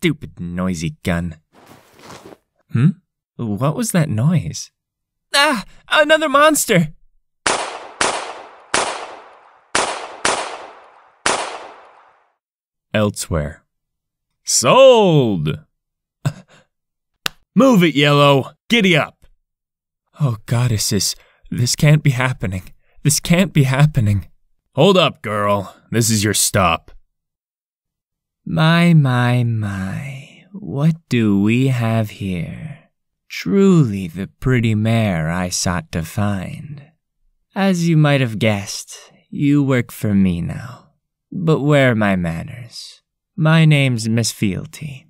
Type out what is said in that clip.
Stupid noisy gun. Hmm? What was that noise? Ah! Another monster! Elsewhere. Sold! Move it, Yellow! Giddy up! Oh, goddesses, this can't be happening. This can't be happening. Hold up, girl. This is your stop. My, my, my. What do we have here? Truly the pretty mare I sought to find. As you might have guessed, you work for me now. But where are my manners? My name's Miss Fealty.